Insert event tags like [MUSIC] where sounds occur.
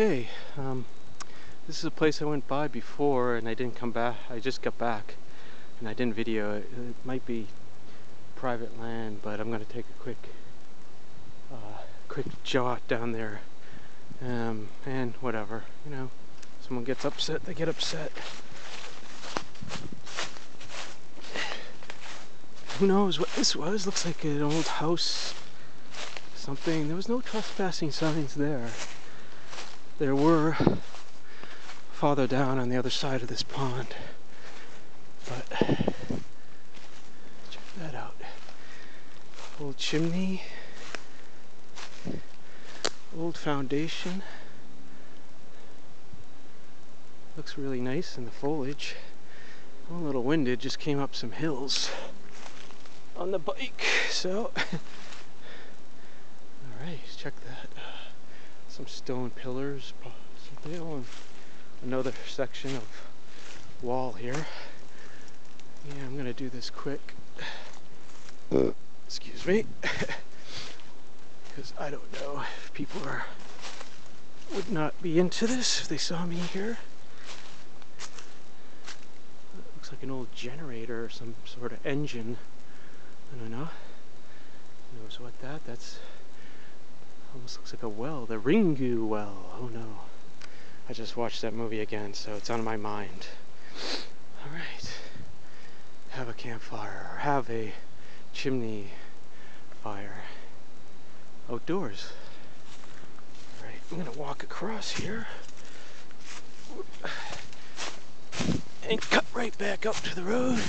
Okay, um, this is a place I went by before and I didn't come back. I just got back and I didn't video it. It might be private land, but I'm going to take a quick, uh, quick jaunt down there. Um, and whatever, you know, someone gets upset, they get upset. Who knows what this was? Looks like an old house, something. There was no trespassing signs there there were farther down on the other side of this pond. But check that out. Old chimney, old foundation. Looks really nice in the foliage. A little winded, just came up some hills on the bike, so. [LAUGHS] Alright, check that some stone pillars, something oh, on another section of wall here. Yeah, I'm gonna do this quick. Excuse me. [LAUGHS] Because I don't know if people are would not be into this if they saw me here. It looks like an old generator or some sort of engine. I don't know. Knows what that? That's Almost looks like a well, the Ringu well. Oh no. I just watched that movie again, so it's on my mind. Alright. Have a campfire, or have a chimney fire outdoors. Alright, I'm gonna walk across here and cut right back up to the road.